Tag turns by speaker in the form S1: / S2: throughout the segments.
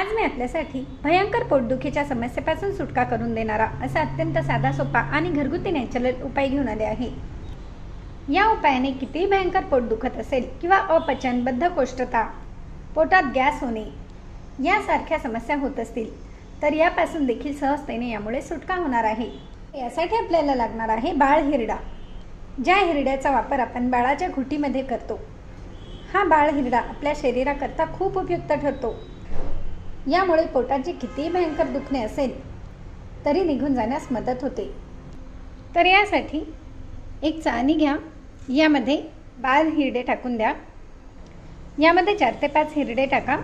S1: आज मी आपल्यासाठी भयंकर पोटदुखीच्या समस्येपासून सुटका करून देणारा असा अत्यंत साधा सोपा आणि घरगुती नॅचरल उपाय घेऊन आले आहे. या उपायाने कितीही भयंकर पोट दुखत असेल किंवा अपचन बद्धकोष्ठता पोटात गॅस होणे यासारख्या समस्या होत असतील तर यापासून देखील सहजतेने यामुळे सुटका होणार आहे. यासाठी आपल्याला लागणार आहे बाळ हिरडा ज्या हिरड्याचा वापर आपण बाळाच्या घुटीमध्ये करतो. हा बाळ हिरडा आपल्या शरीराकरता खूप उपयुक्त ठरतो. यामुळे पोटाचे कितीही भयंकर दुखणे असेल तरी निघून जाण्यास मदत होते. तर यासाठी एक चाळणी घ्या. यामध्ये बाल हिरडे टाकून द्या. यामध्ये चार ते पाच हिरडे टाका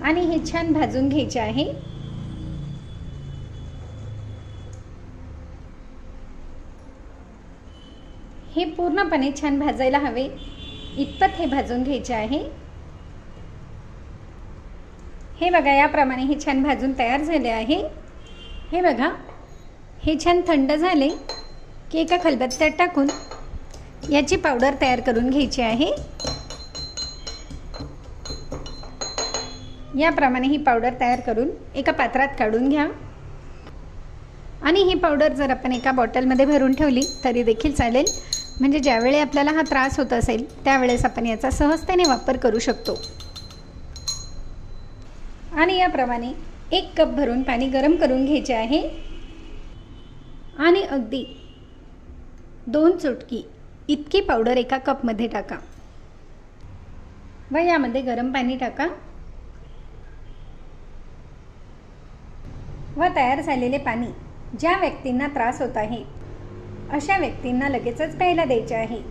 S1: आणि हे छान भाजून घ्यायचे आहे. हे पूर्णपणे छान भाजायला हवे. इतपत हे भाजून घ्यायचे आहे. हे बघा याप्रमाणे हे छान भाजून तयार झाले आहे. हे बघा हे छान थंड झाले की एका खलबत्त्यात टाकून याची पावडर तयार करून घ्यायची आहे. याप्रमाणे ही पावडर तयार करून एका पात्रात काढून घ्या. आणि ही पावडर जर आपण एका बॉटलमध्ये भरून ठेवली तरी देखील चालेल. म्हणजे ज्यावेळी आपल्याला हा त्रास होत असेल त्यावेळेस आपण याचा सहजतेने वापर करू शकतो. आणि याप्रमाणे एक कप भरून पाणी गरम करून घ्यायचे आहे. आणि अगदी दोन चुटकी इतकी पावडर एका कपमध्ये टाका. व यामध्ये गरम पाणी टाका. व तयार झालेले पाणी ज्या व्यक्तींना त्रास होत आहे अशा व्यक्तींना लगेचच प्यायला द्यायचे आहे.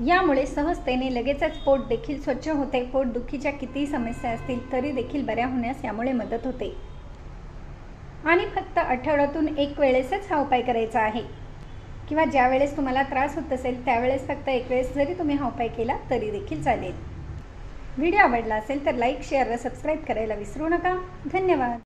S1: यामुळे सहजतेने लगेचच पोट देखील स्वच्छ होते. पोटदुखीच्या कितीही समस्या असतील तरी देखील बऱ्या होण्यास यामुळे मदत होते. आणि फक्त आठवड्यातून एक वेळेसच हा उपाय करायचा आहे. किंवा ज्या वेळेस तुम्हाला त्रास होत असेल त्यावेळेस फक्त एक वेळेस जरी तुम्ही हा उपाय केला तरी देखील चालेल. व्हिडिओ आवडला असेल तर लाईक शेअर व सबस्क्राईब करायला विसरू नका. धन्यवाद.